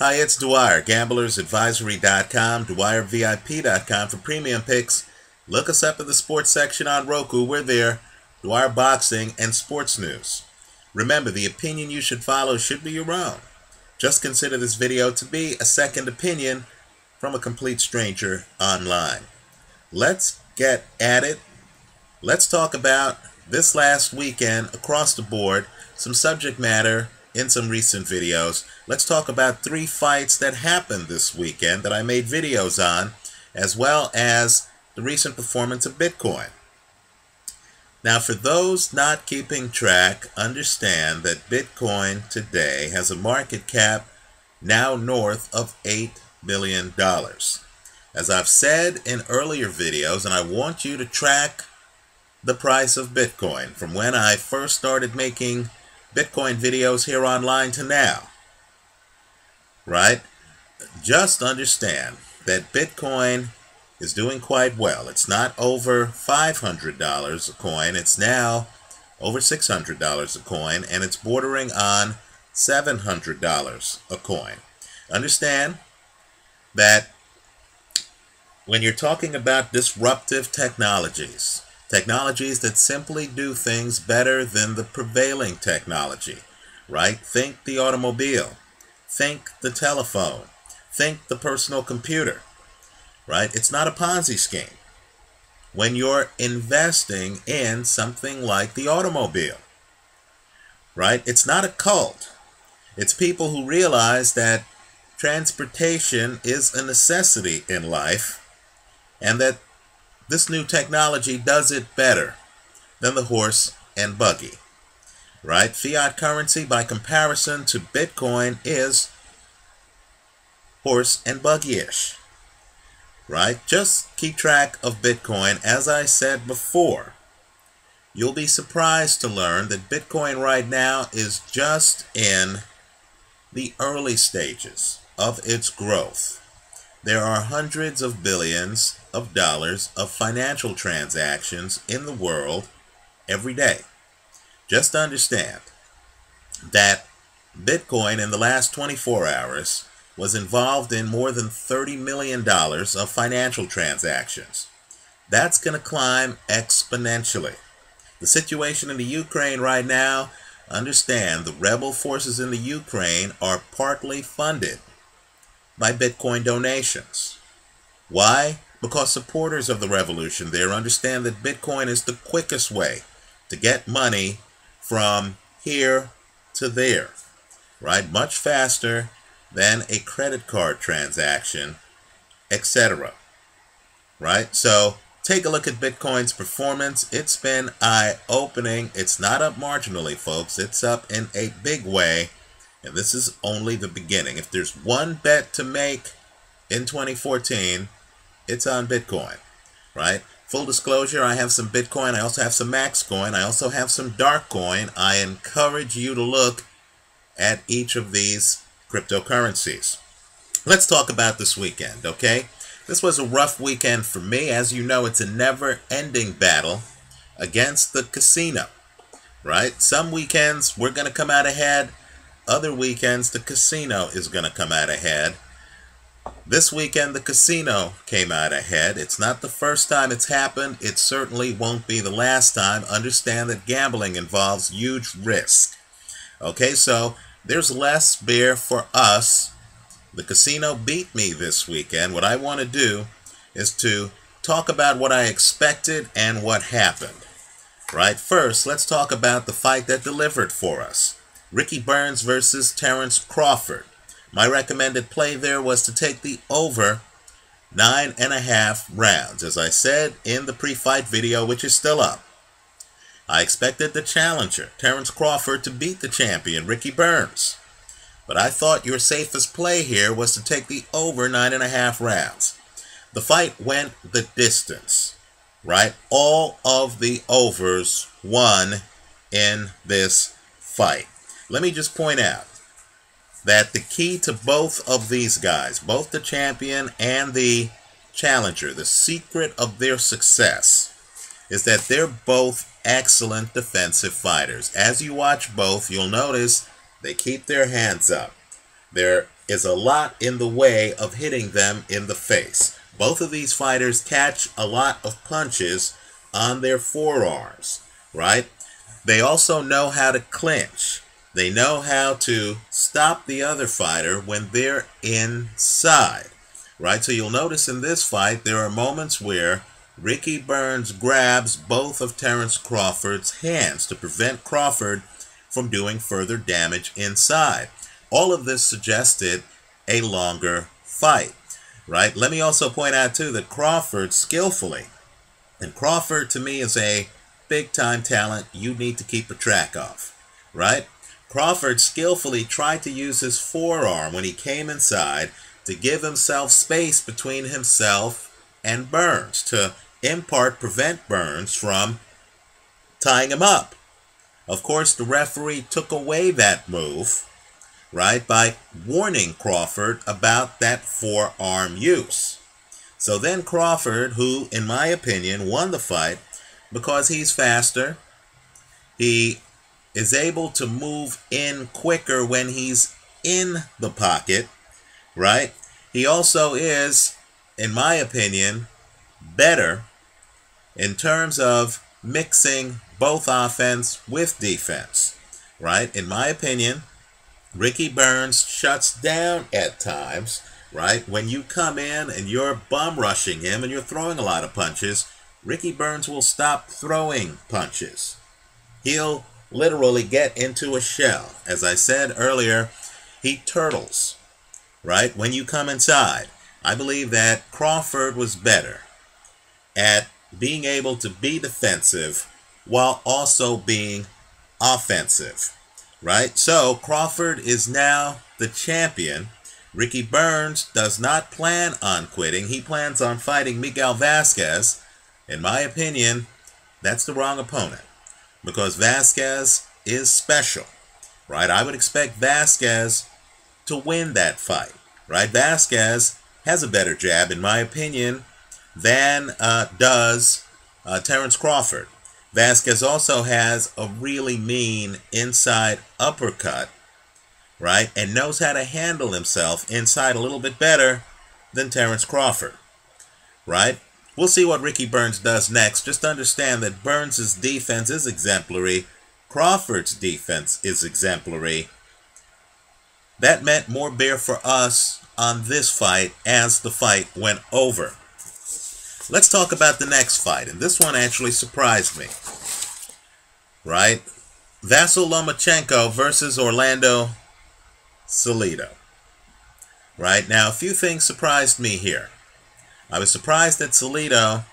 Hi, it's Dwyer, gamblersadvisory.com, dwyervip.com for premium picks. Look us up in the sports section on Roku. We're there. Dwyer Boxing and Sports News. Remember, the opinion you should follow should be your own. Just consider this video to be a second opinion from a complete stranger online. Let's get at it. Let's talk about this last weekend across the board, some subject matter in some recent videos. Let's talk about three fights that happened this weekend that I made videos on, as well as the recent performance of Bitcoin. Now, for those not keeping track, understand that Bitcoin today has a market cap now north of $8 billion. As I've said in earlier videos, and I want you to track the price of Bitcoin from when I first started making Bitcoin videos here online to now. Right? Just understand that Bitcoin is doing quite well. It's not over $500 a coin. It's now over $600 a coin, and it's bordering on $700 a coin. Understand that when you're talking about disruptive technologies, Technologies that simply do things better than the prevailing technology, right? Think the automobile. Think the telephone. Think the personal computer, right? It's not a Ponzi scheme. When you're investing in something like the automobile, right? It's not a cult. It's people who realize that transportation is a necessity in life and that this new technology does it better than the horse and buggy. Right? Fiat currency, by comparison to Bitcoin, is horse and buggy-ish. Right? Just keep track of Bitcoin. As I said before, you'll be surprised to learn that Bitcoin right now is just in the early stages of its growth. There are hundreds of billions of dollars of financial transactions in the world every day. Just understand that Bitcoin in the last 24 hours was involved in more than $30 million of financial transactions. That's going to climb exponentially. The situation in the Ukraine right now, understand the rebel forces in the Ukraine are partly funded by Bitcoin donations. Why? Because supporters of the revolution there understand that Bitcoin is the quickest way to get money from here to there, right? Much faster than a credit card transaction, etc. Right? So take a look at Bitcoin's performance. It's been eye opening. It's not up marginally, folks. It's up in a big way. And this is only the beginning. If there's one bet to make in 2014, it's on Bitcoin, right? Full disclosure, I have some Bitcoin. I also have some Max Coin. I also have some Dark Coin. I encourage you to look at each of these cryptocurrencies. Let's talk about this weekend, okay? This was a rough weekend for me. As you know, it's a never-ending battle against the casino, right? Some weekends we're going to come out ahead. Other weekends, the casino is going to come out ahead. This weekend, the casino came out ahead. It's not the first time it's happened. It certainly won't be the last time. Understand that gambling involves huge risk. Okay, so there's less beer for us. The casino beat me this weekend. What I want to do is to talk about what I expected and what happened. Right, first, let's talk about the fight that delivered for us. Ricky Burns versus Terence Crawford. My recommended play there was to take the over nine and a half rounds, as I said in the pre-fight video, which is still up. I expected the challenger, Terence Crawford, to beat the champion, Ricky Burns. But I thought your safest play here was to take the over nine and a half rounds. The fight went the distance, right? All of the overs won in this fight. Let me just point out that the key to both of these guys, both the champion and the challenger, the secret of their success is that they're both excellent defensive fighters. As you watch both, you'll notice they keep their hands up. They're a lot in the way of hitting them in the face. Both of these fighters catch a lot of punches on their forearms, right? They also know how to clinch. They know how to stop the other fighter when they're inside, right? So you'll notice in this fight, there are moments where Ricky Burns grabs both of Terence Crawford's hands to prevent Crawford from doing further damage inside. All of this suggested a longer fight, right? Let me also point out, too, that Crawford skillfully, and Crawford to me is a big time talent you need to keep a track of, right? Crawford skillfully tried to use his forearm when he came inside to give himself space between himself and Burns to in part prevent Burns from tying him up. Of course, the referee took away that move, right, by warning Crawford about that forearm use. So then Crawford, who, in my opinion, won the fight because he's faster, he is able to move in quicker when he's in the pocket, right? He also is, in my opinion, better in terms of mixing both offense with defense, right? In my opinion, Ricky Burns shuts down at times, right? When you come in and you're bum rushing him and you're throwing a lot of punches, Ricky Burns will stop throwing punches. He'll literally get into a shell. As I said earlier, he turtles, right? When you come inside. I believe that Crawford was better at being able to be defensive while also being offensive, right? So Crawford is now the champion. Ricky Burns does not plan on quitting. He plans on fighting Miguel Vasquez. In my opinion, that's the wrong opponent because Vasquez is special, right? I would expect Vasquez to win that fight, right? Vasquez has a better jab, in my opinion, than uh, does uh, Terence Crawford. Vasquez also has a really mean inside uppercut, right? And knows how to handle himself inside a little bit better than Terence Crawford, right? We'll see what Ricky Burns does next. Just understand that Burns' defense is exemplary. Crawford's defense is exemplary. That meant more beer for us on this fight as the fight went over. Let's talk about the next fight. And this one actually surprised me. Right? Vasyl Lomachenko versus Orlando Salido. Right? Now, a few things surprised me here. I was surprised that Salido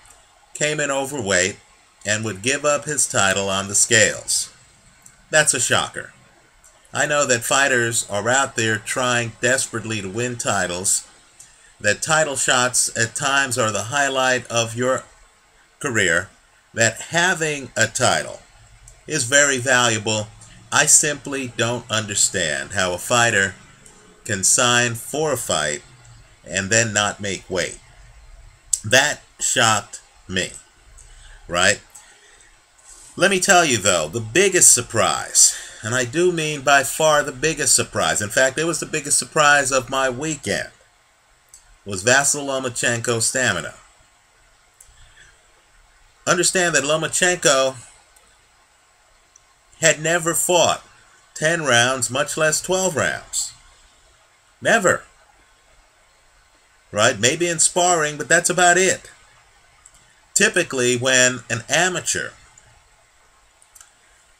came in overweight and would give up his title on the scales. That's a shocker. I know that fighters are out there trying desperately to win titles that title shots at times are the highlight of your career, that having a title is very valuable. I simply don't understand how a fighter can sign for a fight and then not make weight. That shocked me, right? Let me tell you though, the biggest surprise, and I do mean by far the biggest surprise, in fact, it was the biggest surprise of my weekend, was Vasyl Lomachenko's stamina. Understand that Lomachenko had never fought 10 rounds, much less 12 rounds. Never. Right? Maybe in sparring, but that's about it. Typically, when an amateur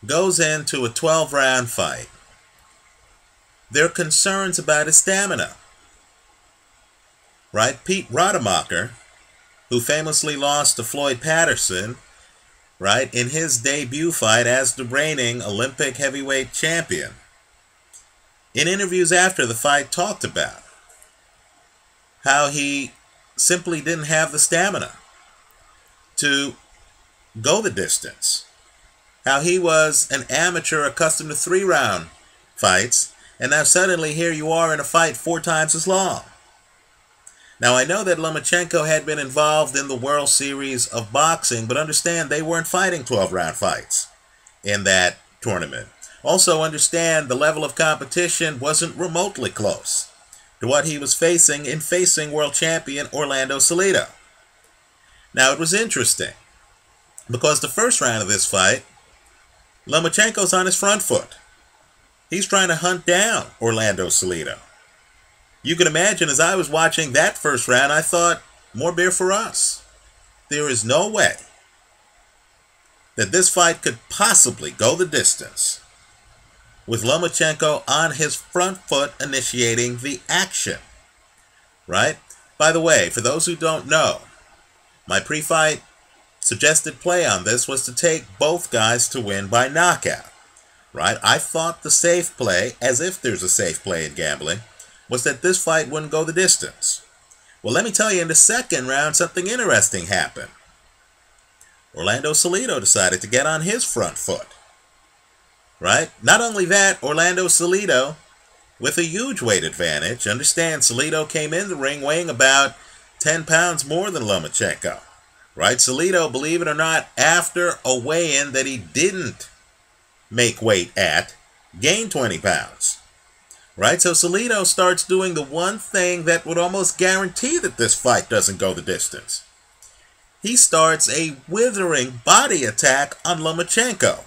goes into a 12 round fight, there are concerns about his stamina right? Pete Rademacher, who famously lost to Floyd Patterson, right, in his debut fight as the reigning Olympic heavyweight champion. In interviews after the fight, talked about how he simply didn't have the stamina to go the distance. How he was an amateur accustomed to three round fights, and now suddenly here you are in a fight four times as long. Now, I know that Lomachenko had been involved in the World Series of Boxing, but understand they weren't fighting 12 round fights in that tournament. Also, understand the level of competition wasn't remotely close. What he was facing in facing world champion Orlando Salido. Now, it was interesting because the first round of this fight, Lomachenko's on his front foot. He's trying to hunt down Orlando Salido. You can imagine as I was watching that first round, I thought, more beer for us. There is no way that this fight could possibly go the distance with Lomachenko on his front foot initiating the action. Right? By the way, for those who don't know, my pre fight suggested play on this was to take both guys to win by knockout. Right? I thought the safe play, as if there's a safe play in gambling, was that this fight wouldn't go the distance. Well, let me tell you, in the second round, something interesting happened. Orlando Salido decided to get on his front foot. Right? Not only that, Orlando Salido, with a huge weight advantage, understand Salido came in the ring weighing about 10 pounds more than Lomachenko. Right? Salido, believe it or not, after a weigh in that he didn't make weight at, gained 20 pounds. Right? So Salido starts doing the one thing that would almost guarantee that this fight doesn't go the distance he starts a withering body attack on Lomachenko.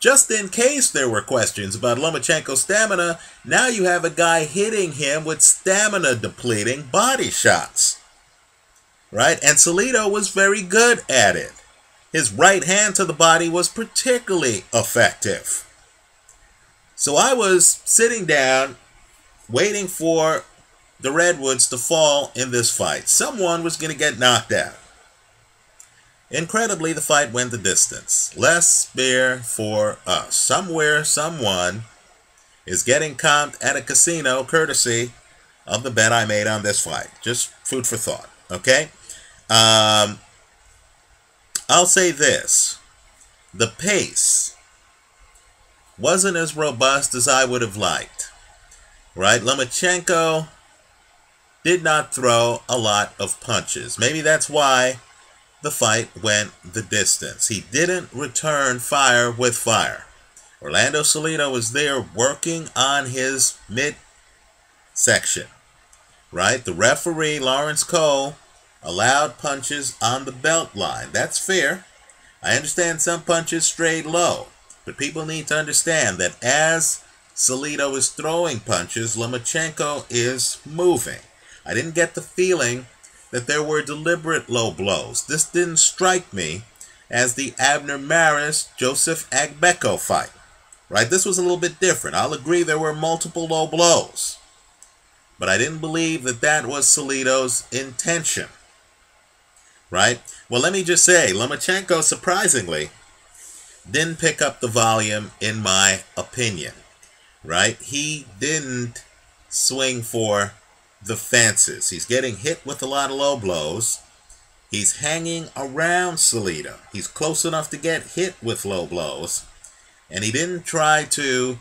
Just in case there were questions about Lomachenko's stamina, now you have a guy hitting him with stamina depleting body shots. Right? And Salido was very good at it. His right hand to the body was particularly effective. So I was sitting down waiting for the Redwoods to fall in this fight. Someone was going to get knocked out. Incredibly, the fight went the distance. Less beer for us. Somewhere, someone is getting comped at a casino courtesy of the bet I made on this fight. Just food for thought, okay? Um, I'll say this. The pace wasn't as robust as I would have liked, right? Lomachenko did not throw a lot of punches. Maybe that's why the fight went the distance. He didn't return fire with fire. Orlando Salido was there working on his mid section. Right? The referee, Laurence Cole, allowed punches on the belt line. That's fair. I understand some punches strayed low, but people need to understand that as Salido is throwing punches, Lomachenko is moving. I didn't get the feeling that there were deliberate low blows. This didn't strike me as the Abner Mares Joseph Agbeko fight. Right? This was a little bit different. I'll agree there were multiple low blows. But I didn't believe that that was Salido's intention. Right? Well, let me just say, Lomachenko surprisingly didn't pick up the volume in my opinion. Right? He didn't swing for the fences. He's getting hit with a lot of low blows. He's hanging around Salido. He's close enough to get hit with low blows. And he didn't try to,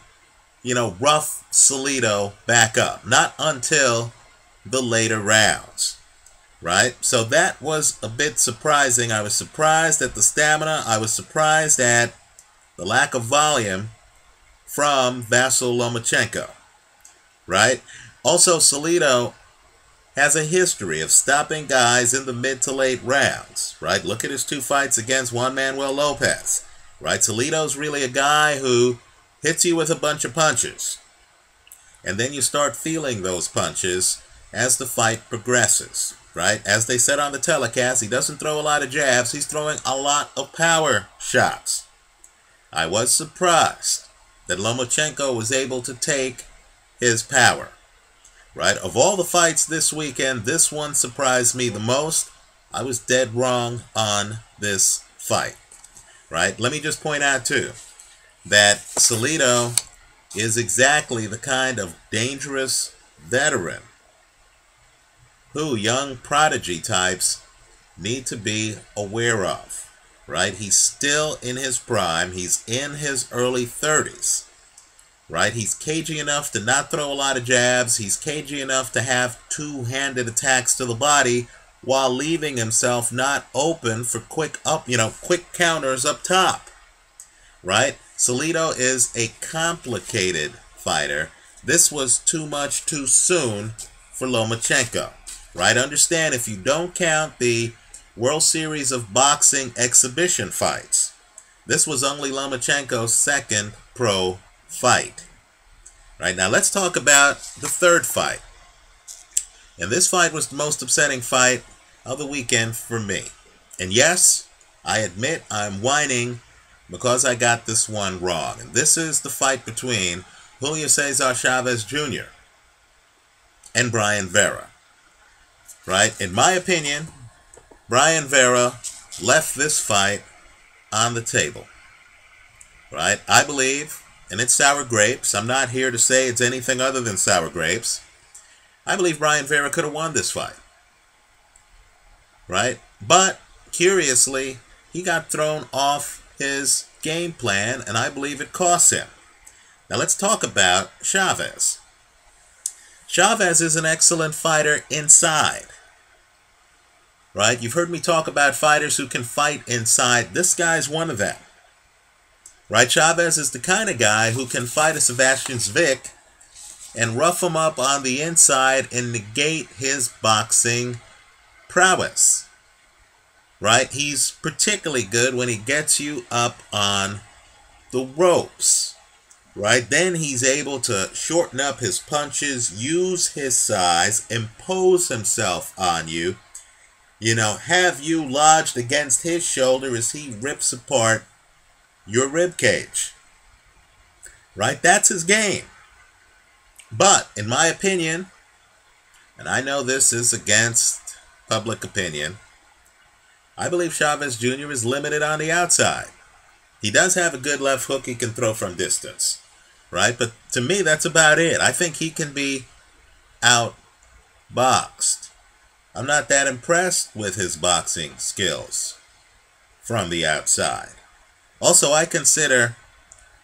you know, rough Salido back up. Not until the later rounds. Right? So that was a bit surprising. I was surprised at the stamina. I was surprised at the lack of volume from Vasyl Lomachenko. Right? Also, Salido has a history of stopping guys in the mid to late rounds, right? Look at his two fights against Juan Manuel Lopez, right? Salido's really a guy who hits you with a bunch of punches. And then you start feeling those punches as the fight progresses, right? As they said on the telecast, he doesn't throw a lot of jabs, he's throwing a lot of power shots. I was surprised that Lomachenko was able to take his power right? Of all the fights this weekend, this one surprised me the most. I was dead wrong on this fight, right? Let me just point out, too, that Salido is exactly the kind of dangerous veteran who young prodigy types need to be aware of, right? He's still in his prime. He's in his early 30s right? He's cagey enough to not throw a lot of jabs. He's cagey enough to have two-handed attacks to the body while leaving himself not open for quick up, you know, quick counters up top. Right? Salido is a complicated fighter this was too much too soon for Lomachenko. Right? Understand if you don't count the World Series of Boxing exhibition fights, this was only Lomachenko's second pro fight. Right now, let's talk about the third fight. And this fight was the most upsetting fight of the weekend for me. And yes, I admit I'm whining because I got this one wrong. And this is the fight between Julio Cesar Chavez Jr. and Brian Vera. Right? In my opinion, Brian Vera left this fight on the table. Right? I believe, and it's sour grapes. I'm not here to say it's anything other than sour grapes. I believe Brian Vera could have won this fight. Right? But, curiously, he got thrown off his game plan, and I believe it cost him. Now let's talk about Chavez. Chavez is an excellent fighter inside. Right? You've heard me talk about fighters who can fight inside. This guy's one of them. Right? Chavez is the kind of guy who can fight a Sebastian Zbik and rough him up on the inside and negate his boxing prowess. Right? He's particularly good when he gets you up on the ropes. Right? Then he's able to shorten up his punches, use his size, impose himself on you. You know, have you lodged against his shoulder as he rips apart your rib cage. Right? That's his game. But, in my opinion, and I know this is against public opinion, I believe Chavez Jr. is limited on the outside. He does have a good left hook he can throw from distance, right? But to me, that's about it. I think he can be outboxed. I'm not that impressed with his boxing skills from the outside. Also, I consider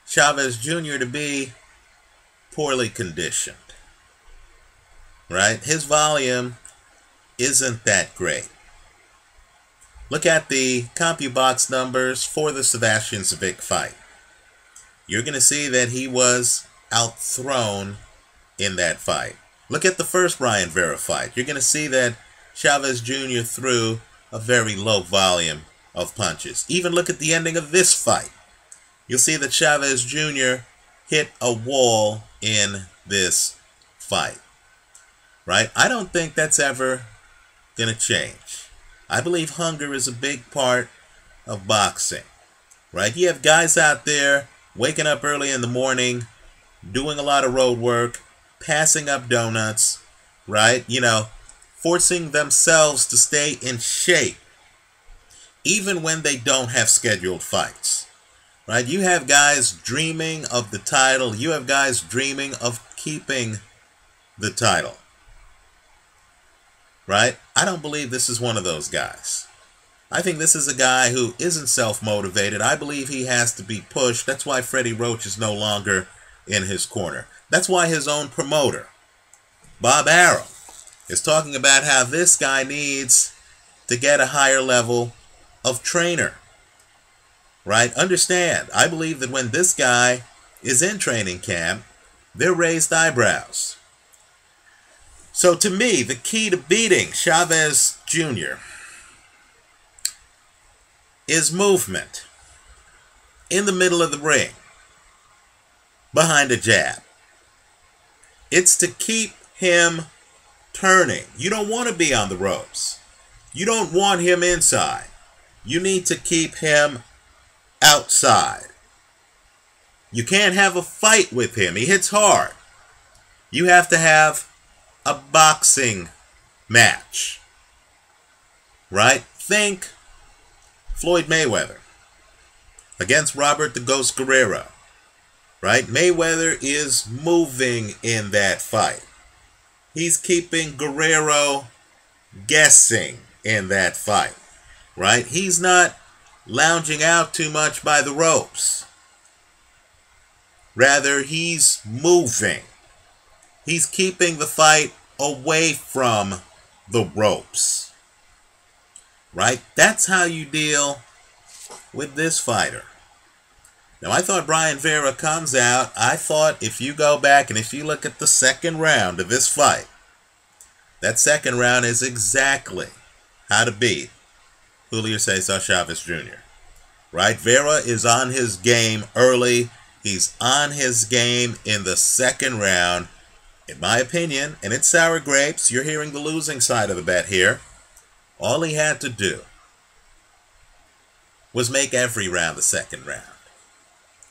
Chavez Jr. to be poorly conditioned. Right? His volume isn't that great. Look at the CompuBox numbers for the Sebastian Zbik fight. You're going to see that he was outthrown in that fight. Look at the first Brian Vera fight. You're going to see that Chavez Jr. threw a very low volume of punches. Even look at the ending of this fight. You'll see that Chavez Jr. hit a wall in this fight. Right? I don't think that's ever going to change. I believe hunger is a big part of boxing. Right? You have guys out there waking up early in the morning, doing a lot of road work, passing up donuts, right? You know, forcing themselves to stay in shape even when they don't have scheduled fights. Right? You have guys dreaming of the title. You have guys dreaming of keeping the title. Right? I don't believe this is one of those guys. I think this is a guy who isn't self-motivated. I believe he has to be pushed. That's why Freddie Roach is no longer in his corner. That's why his own promoter, Bob Arum, is talking about how this guy needs to get a higher level of trainer. Right? Understand, I believe that when this guy is in training camp, they're raised eyebrows. So to me, the key to beating Chavez Jr. is movement in the middle of the ring behind a jab. It's to keep him turning. You don't want to be on the ropes. You don't want him inside. You need to keep him outside. You can't have a fight with him. He hits hard. You have to have a boxing match. Right? Think Floyd Mayweather against Robert the Ghost Guerrero. Right? Mayweather is moving in that fight. He's keeping Guerrero guessing in that fight right? He's not lounging out too much by the ropes. Rather, he's moving. He's keeping the fight away from the ropes. Right? That's how you deal with this fighter. Now, I thought Brian Vera comes out. I thought if you go back and if you look at the second round of this fight, that second round is exactly how to beat Julio Cesar Chavez Jr. Right? Vera is on his game early. He's on his game in the second round. In my opinion, and it's sour grapes, you're hearing the losing side of the bet here. All he had to do was make every round the second round.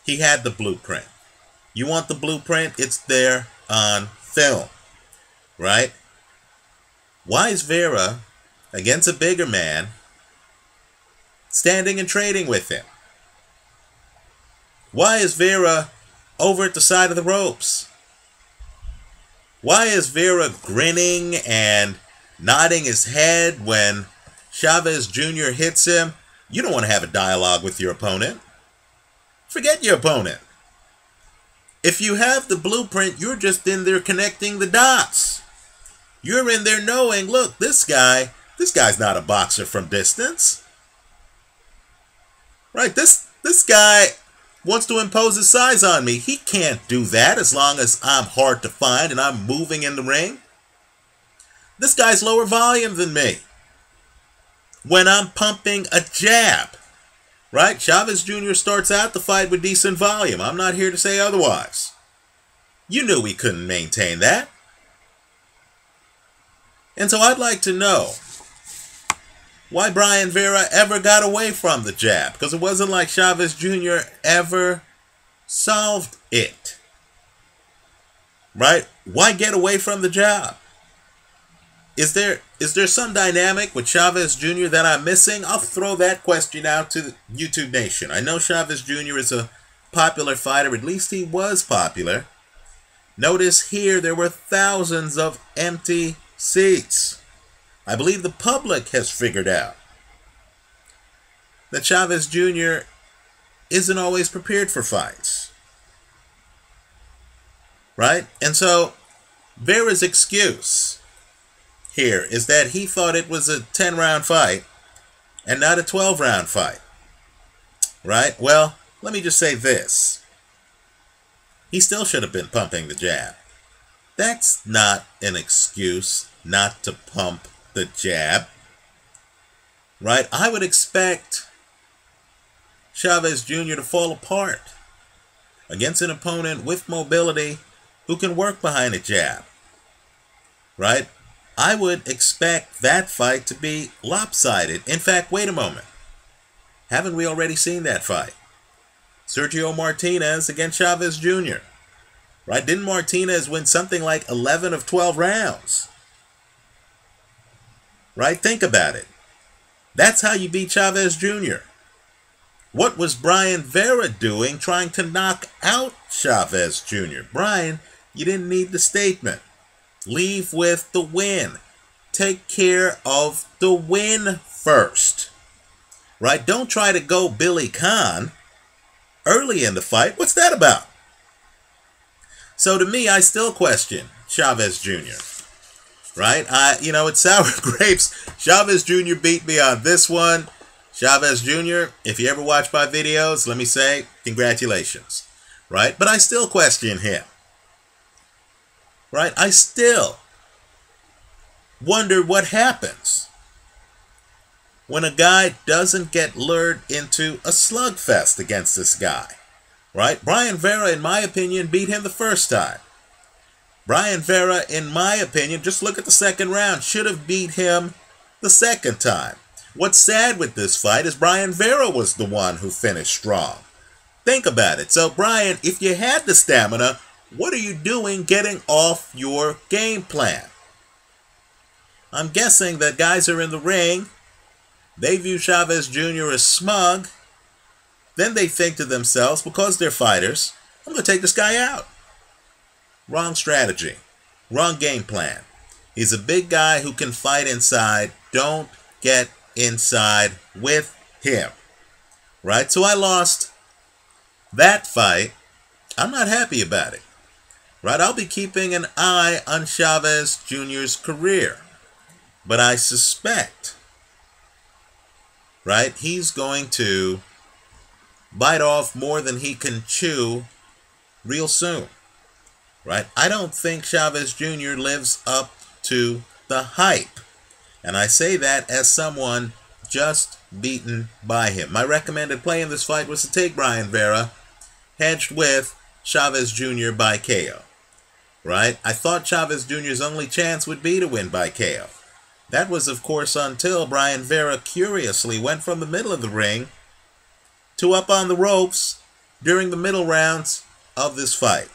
He had the blueprint. You want the blueprint? It's there on film, right? Why is Vera against a bigger man standing and trading with him? Why is Vera over at the side of the ropes? Why is Vera grinning and nodding his head when Chavez Jr. hits him? You don't want to have a dialogue with your opponent. Forget your opponent. If you have the blueprint, you're just in there connecting the dots. You're in there knowing, look, this guy, this guy's not a boxer from distance. Right? This this guy wants to impose his size on me. He can't do that as long as I'm hard to find and I'm moving in the ring. This guy's lower volume than me. When I'm pumping a jab, right? Chavez Jr. starts out the fight with decent volume. I'm not here to say otherwise. You knew we couldn't maintain that. And so I'd like to know why Brian Vera ever got away from the jab. Because it wasn't like Chavez Jr. ever solved it. Right? Why get away from the jab? Is there is there some dynamic with Chavez Jr. that I'm missing? I'll throw that question out to YouTube Nation. I know Chavez Jr. is a popular fighter, at least he was popular. Notice here there were thousands of empty seats. I believe the public has figured out that Chavez Jr. isn't always prepared for fights. Right? And so, Vera's excuse here is that he thought it was a 10 round fight and not a 12 round fight. Right? Well, let me just say this. He still should have been pumping the jab. That's not an excuse not to pump the jab. Right? I would expect Chavez Jr. to fall apart against an opponent with mobility who can work behind a jab. Right? I would expect that fight to be lopsided. In fact, wait a moment. Haven't we already seen that fight? Sergio Martinez against Chavez Jr. Right? Didn't Martinez win something like 11 of 12 rounds? Right? Think about it. That's how you beat Chavez Jr. What was Brian Vera doing trying to knock out Chavez Jr.? Brian, you didn't need the statement. Leave with the win. Take care of the win first. Right? Don't try to go Billy Conn early in the fight. What's that about? So to me, I still question Chavez Jr. Right? I, you know, it's sour grapes. Chavez Jr. beat me on this one. Chavez Jr., if you ever watch my videos, let me say, congratulations. Right? But I still question him right? I still wonder what happens when a guy doesn't get lured into a slugfest against this guy, right? Brian Vera, in my opinion, beat him the first time. Brian Vera, in my opinion, just look at the second round, should have beat him the second time. What's sad with this fight is Brian Vera was the one who finished strong. Think about it. So, Brian, if you had the stamina, what are you doing getting off your game plan? I'm guessing that guys are in the ring. They view Chavez Jr. as smug. Then they think to themselves, because they're fighters, I'm going to take this guy out. Wrong strategy. Wrong game plan. He's a big guy who can fight inside. Don't get inside with him. Right? So I lost that fight. I'm not happy about it right? I'll be keeping an eye on Chavez Jr.'s career. But I suspect, right, he's going to bite off more than he can chew real soon. Right? I don't think Chavez Jr. lives up to the hype. And I say that as someone just beaten by him. My recommended play in this fight was to take Brian Vera, hedged with Chavez Jr. by KO. Right? I thought Chavez Jr.'s only chance would be to win by KO. That was, of course, until Brian Vera curiously went from the middle of the ring to up on the ropes during the middle rounds of this fight.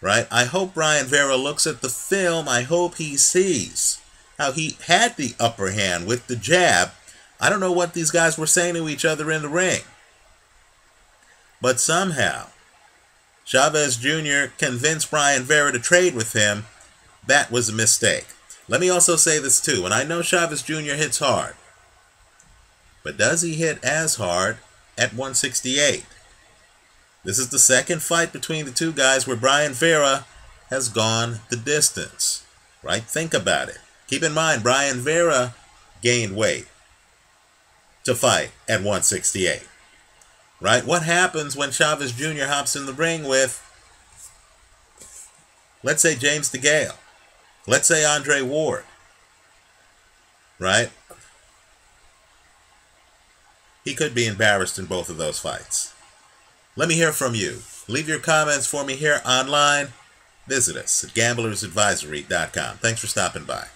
Right? I hope Brian Vera looks at the film. I hope he sees how he had the upper hand with the jab. I don't know what these guys were saying to each other in the ring. But somehow, Chavez Jr. convinced Brian Vera to trade with him. That was a mistake. Let me also say this too, and I know Chavez Jr. hits hard. But does he hit as hard at 168? This is the second fight between the two guys where Brian Vera has gone the distance. Right? Think about it. Keep in mind, Brian Vera gained weight to fight at 168. Right? What happens when Chavez Jr. hops in the ring with, let's say, James DeGale? Let's say Andre Ward. Right? He could be embarrassed in both of those fights. Let me hear from you. Leave your comments for me here online. Visit us at gamblersadvisory.com. Thanks for stopping by.